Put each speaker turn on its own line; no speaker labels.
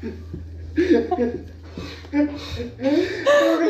그래.